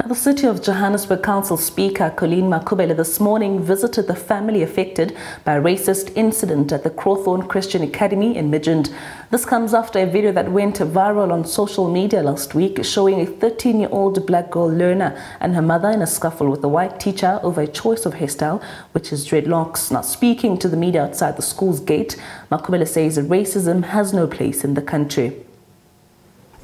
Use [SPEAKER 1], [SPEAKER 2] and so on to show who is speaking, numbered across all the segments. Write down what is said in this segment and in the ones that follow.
[SPEAKER 1] Now, the City of Johannesburg Council Speaker Colleen Makhubele this morning visited the family affected by a racist incident at the Crowthorne Christian Academy in Midrand. This comes after a video that went viral on social media last week showing a 13-year-old black girl learner and her mother in a scuffle with a white teacher over a choice of hairstyle, which is dreadlocks. Now, speaking to the media outside the school's gate, Makhubele says racism has no place in the country.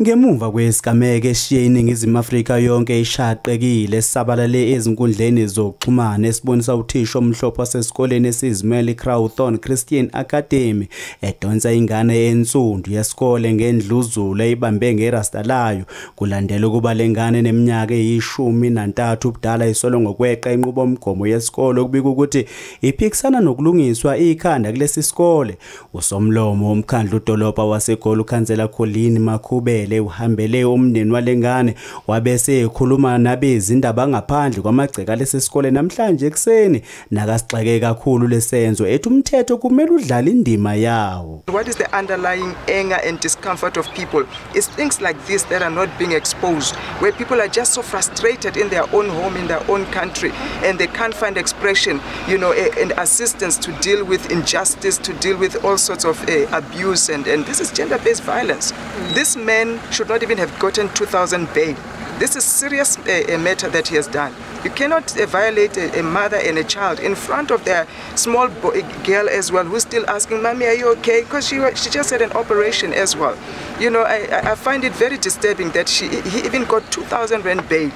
[SPEAKER 2] Ngemuva kwesigameke eshiye iningizimu Afrika yonke ishaqekile sabalale ezinkundleni zokuxhumana esibonisa uthisha omhlophe wasesikoleni esizimele iCrowthorne Christian Academy edonsa ingane ensundu yesikole ngendluzula eyibambe ngerasta layo. Kulandela ukuba lengane neminyaka eyishumi nantathu ubudala isolo ngokweqa inqubomgomo yesikole kubika ukuthi iphikisana nokulungiswa ikhanda kulesi sikole. Usomlomo womkhandlu udolobha wasegoli ukhansela Colleen Makhubele Mandela uhambele umndeni walengane wabese ekhuluma nabezindaba ngaphandle kwamagceka lesisikole namhlanje ekseni nakasixake kakhulu lesenzo ethi umthetho kumele udlale indima yawo
[SPEAKER 3] What is the underlying anger and discomfort of people? It's things like this that are not being exposed, where people are just so frustrated in their own home, in their own country, and they can't find expression, you know, and assistance to deal with injustice, to deal with all sorts of uh, abuse, and, and this is gender-based violence. This man should not even have gotten 2,000 bail. This is serious uh, matter that he has done. You cannot uh, violate a, a, mother and a child in front of their small boy, girl as well, who's still asking, "Mommy, are you okay?" Because she she just had an operation as well. You know, I, I find it very disturbing that she he even got 2,000 rand bail,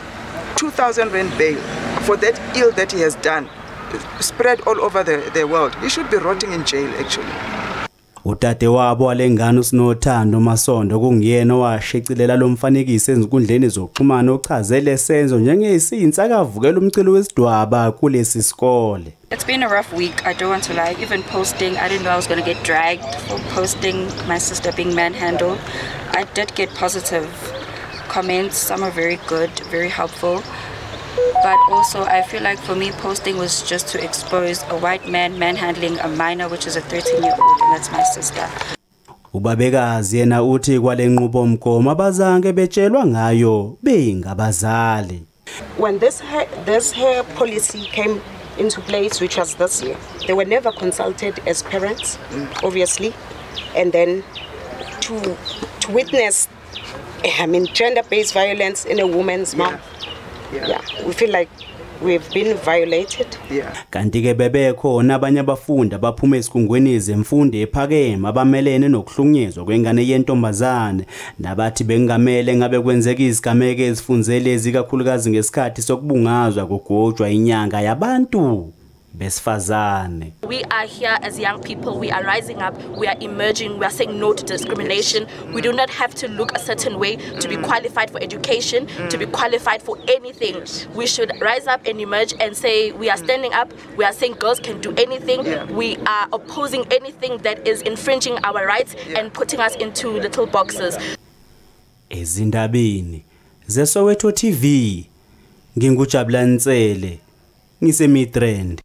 [SPEAKER 3] 2,000 rand bail for that ill that he has done, spread all over the, the world. He should be rotting in jail actually.
[SPEAKER 2] Udade wabo walengane usinothando Masondo kungiyena owashicilela lo mfanekiso ezinkundleni zokuxhumana ochazele senzo njengeyisinsakavukela umcilo wesidwaba kulesi sikole.
[SPEAKER 4] It's been a rough week, I don't want to lie. Even posting, I didn't know I was going to get dragged for posting my sister being manhandled. I did get positive comments, some are very good, very helpful. But also, I feel like for me, posting was just to expose a white man manhandling a minor, which is a 13 year old, and that's my sister.
[SPEAKER 2] ubabekazi yena uthi kwale nqubo mgomo abazange betshelwa ngayo beyingabazali.
[SPEAKER 5] When this hair, this hair policy came into place which was this year they were never consulted as parents obviously. And then to to witness i mean gender based violence in a woman's mouth yeah. yeah. We feel like we've been violated.
[SPEAKER 3] Yeah.
[SPEAKER 2] Kanti ke bebekhona abanye abafundi abaphuma esikungweni zemfundo ephakeme abamelene nokuhlunyezwa kwengane yentombazane. Nabathi bengamele ngabe kwenzeka izigameke ezifunzele ezikakhulukazi ngesikhathi sokubungazwa kugojwa inyanga yabantu. Besifazane.
[SPEAKER 6] We are here as young people. We are rising up. We are emerging. We are saying no to discrimination. We do not have to look a certain way to be qualified for education to be qualified for anything. We should rise up and emerge and say we are standing up. We are saying girls can do anything. We are opposing anything that is infringing our rights and putting us into little boxes.
[SPEAKER 2] Ezindabeni zeSoweto TV ngingujabula Ntsele ngise Midrand